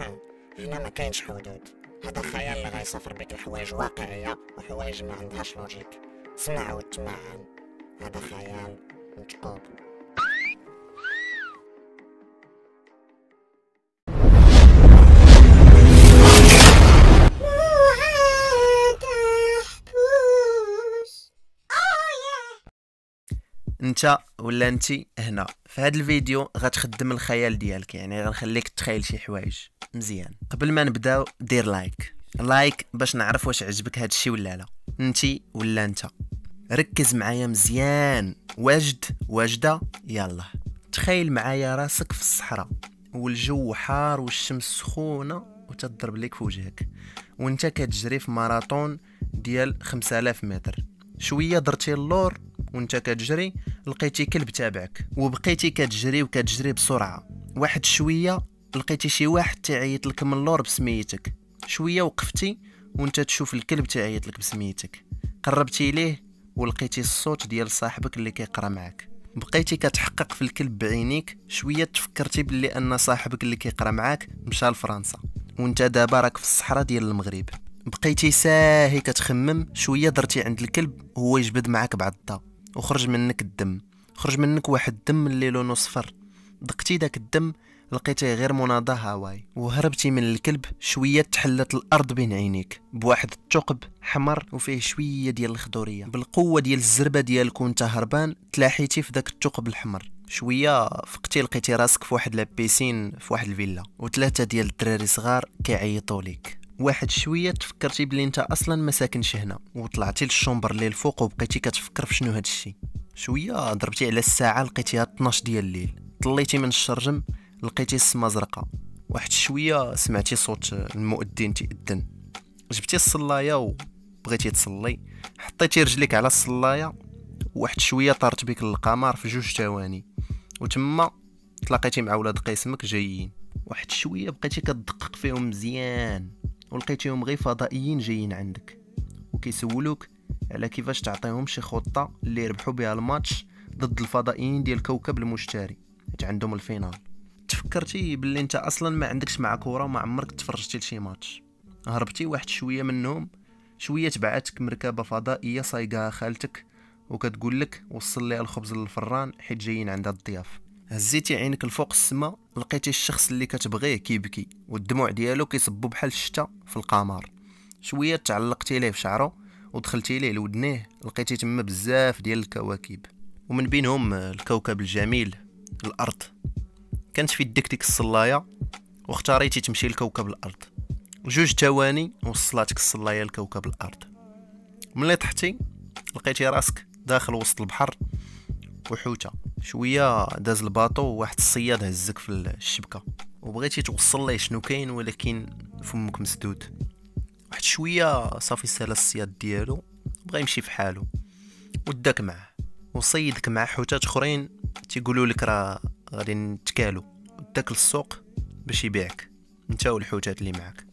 صراحة هنا ما كاينش حدود هذا خيال اللي غيصفر بك الحوايج واقعية وحوايج ما عندهاش لوجيك. سمع وتمعن هذا خيال مكتوب انت ولا انت هنا. في هذا الفيديو غتخدم الخيال ديالك يعني غنخليك تخيل شي حوايج مزيان. قبل ما نبداو دير لايك. لايك باش نعرف واش عجبك هذا الشيء ولا لا. انت ولا انت. ركز معايا مزيان. واجد واجدة يلا. تخيل معايا راسك في الصحراء والجو حار والشمس سخونة وتضرب لك في وجهك. وانت كتجري في ماراطون ديال 5000 متر. شوية درتي اللور وانت كتجري لقيتي كلب تابعك. وبقيتي كتجري وكتجري بسرعة. واحد شوية لقيتي شي واحد تعيط لك من اللور بسميتك. شوية وقفتي وانت تشوف الكلب تعيط لك بسميتك. قربتي ليه ولقيتي الصوت ديال صاحبك اللي كيقرأ معاك. بقيتي كتحقق في الكلب بعينيك شوية تفكرتي باللي أن صاحبك اللي كيقرأ معاك مشى لفرنسا. وانت دابا راك في الصحراء ديال المغرب. بقيتي ساهي كتخمم شوية درتي عند الكلب هو يجبد معاك بعضه وخرج منك الدم. خرج منك واحد الدم اللي لونه صفر دقتي داك الدم لقيتيه غير مناضة هاواي. وهربتي من الكلب شوية تحلت الأرض بين عينيك. بواحد الثقب حمر وفيه شوية ديال الخضورية. بالقوة ديال الزربة ديالك وانت هربان تلاحيتي في داك الثقب الحمر. شوية فقتي لقيتي راسك في واحد la piscine في واحد الفيلا. وثلاثة ديال الدراري صغار كيعيطوا ليك. واحد شوية تفكرتي بلي انت أصلا ما ساكنش هنا وطلعتي لل chambre اللي الفوق وبقيتي كتفكر في شنو هادشي. شوية ضربتي على الساعة لقيتيها 12 ديال الليل. طليتي من الشرجم لقيتي السما زرقاء. واحد شوية سمعتي صوت المؤذن تيأذن. جبتي الصلاية وبغيتي تصلي. حطيتي رجليك على الصلاية واحد شوية طارت بك القمر في جوج ثواني. وتما تلاقيتي مع ولاد قسمك جايين. واحد شوية بقيتي كتدقق فيهم مزيان. ولقيتيهم غير فضائيين جايين عندك. وكيسولوك على كيفاش تعطيهم شي خطة اللي يربحوا بها الماتش ضد الفضائيين ديال كوكب المشتري. حيت عندهم ال finale. تفكرتي باللي انت أصلا ما عندكش مع كورة وما عمرك تفرجتي لشي ماتش. هربتي واحد شوية منهم شوية تبعتك مركبة فضائية صايقاها خالتك وكتقول لك وصل لي الخبز للفران حيت جايين عندها الضياف. هزيتي عينك الفوق السما لقيتي الشخص اللي كتبغيه كيبكي والدموع ديالو كيصبوا بحال الشتا في القمر. شوية تعلقتي ليه في شعره ودخلتي ليه لودنيه لقيتي تما بزاف ديال الكواكب. ومن بينهم الكوكب الجميل الأرض. كانت في يدك ديك الصلاية واختاريتي تمشي لكوكب الأرض. جوج ثواني وصلاتك الصلاية لكوكب الأرض. ملي طحتي لقيتي راسك داخل وسط البحر وحوته شوية داز الباطو وواحد الصياد هزك في الشبكة. وبغيتي توصل ليه شنو كاين ولكن فمك مسدود. واحد شوية صافي سال الصياد ديالو بغى يمشي في حاله. وداك معاه. وصيدك مع حوتات أخرين تيقولوا لك راه غادي نتكالو. وداك للسوق باش يبيعك. انت والحوتات اللي معاك.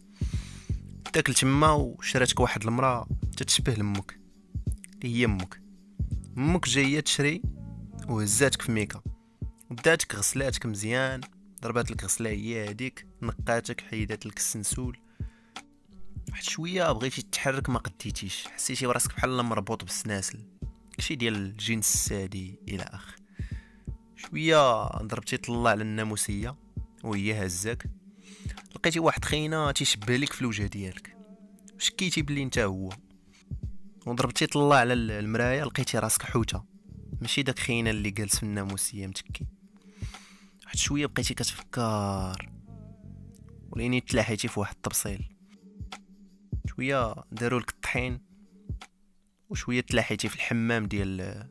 داك لتما وشراتك واحد المرأة تتشبه لامك هي أمك أمك جاية تشري وهزاتك في ميكا. بداتك غسلاتك مزيان ضربات لك غسلة هي هذيك نقاتك حيدات لك السنسول. واحد شوية بغيتي تتحرك ما قديتيش حسيتي براسك بحال مربوط بالسناسل. شي ديال الجنس السادي إلى اخ شوية ضربتي طلع على الناموسيه وهي هزاك. لقيتي واحد خينا تيشبه لك في الوجه ديالك. شكيتي بلي انت هو؟ وضربتي طلع على المرايه لقيتي راسك حوتة. ماشي داك خينا اللي جالس في الناموسية متكي واحد شوية بقيتي كتفكر. وليني تلاحيتي في واحد التبصيل. شوية داروا لك الطحين. وشوية تلاحيتي في الحمام ديال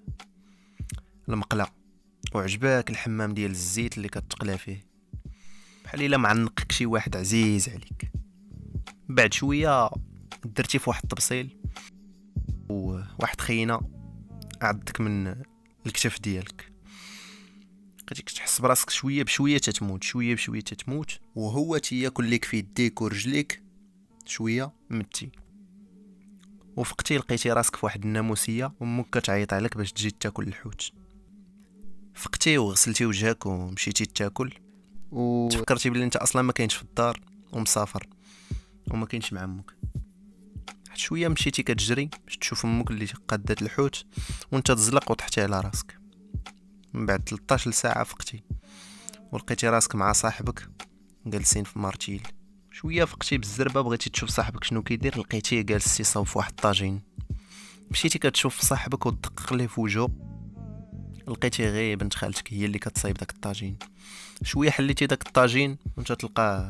المقلة. وعجباك الحمام ديال الزيت اللي كتقلى فيه. بحال إلا معنقك شي واحد عزيز عليك. بعد شوية درتي في واحد التبصيل. وواحد خينا عضك من الكتف ديالك. بقيتي تحس براسك شوية بشوية تتموت شوية بشوية تتموت وهو تياكل لك في يديك ورجليك شوية متي وفقتي لقيتي راسك في واحد الناموسية وأمك كتعيط عليك باش تجي تاكل الحوت. فقتي وغسلتي وجهك ومشيتي تاكل. وتفكرتي بلي أنت أصلا ما كاينش في الدار ومسافر وما كاينش مع أمك. واحد شوية مشيتي كتجري باش تشوف أمك اللي قادات الحوت وأنت تزلق وطحتي على راسك. من بعد 13 ساعه فقتي. ولقيتي راسك مع صاحبك جالسين في مارتيل. شوية فقتي بالزربة بغيتي تشوف صاحبك شنو كيدير لقيتيه جالس يصاوب في واحد الطاجين. مشيتي كتشوف صاحبك وتدقق ليه في وجهو. لقيتي غير بنت خالتك هي اللي كتصايب داك الطاجين. شوية حليتي داك الطاجين وأنت تلقاه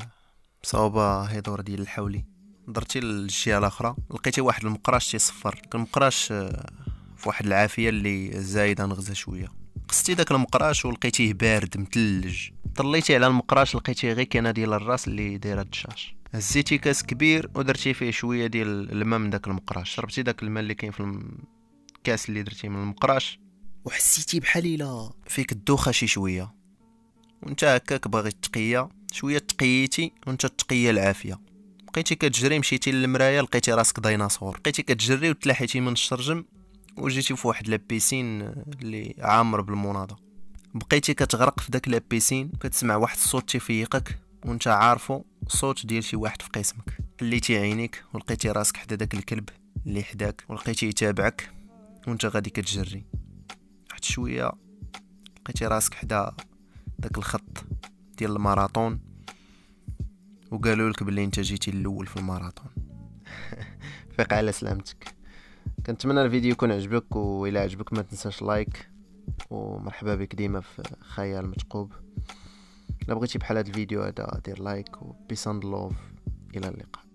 صوبة هيدور ديال الحولي. درتي للجهه الاخرى لقيتي واحد المقراش تيصفر المقراش آه، في واحد العافية اللي زايدة نغزة شوية. قصتي داك المقراش ولقيتيه بارد متلج. طليتي على المقراش لقيتيه غير كاينة ديال الراس اللي دايرة الدشاش. هزيتي كاس كبير ودرتي فيه شوية ديال الماء من داك المقراش. شربتي داك الماء اللي كاين في الكاس اللي درتي من المقراش. وحسيتي بحال إلا فيك الدوخة شي شوية. وانت هكاك باغي تقية شوية تقيتي وانت تقية العافية. بقيتي كتجري مشيتي للمرايه لقيتي راسك ديناصور. بقيتي كتجري وتلاحيتي من الشرجم وجيتي في واحد la piscine اللي عامر بالمناضة. بقيتي كتغرق في داك la piscine كتسمع واحد الصوت تيفيقك وانت عارفو صوت ديال شي واحد في قسمك. حليتي عينيك ولقيتي راسك حدا داك الكلب اللي حداك ولقيتي يتابعك وانت غادي كتجري. واحد شوية لقيتي راسك حدا داك الخط ديال الماراطون. وقالوا لك بلي انت جيتي الأول في الماراطون فيق على سلامتك. كنتمنى الفيديو يكون عجبك والى عجبك ما تنساش like ومرحبا بك ديما في خيال متقوب. إلا بغيتي بحال هذا الفيديو هذا دير like و peace and love. إلى اللقاء.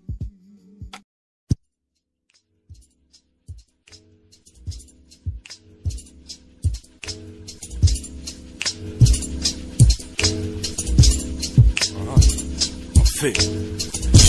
você.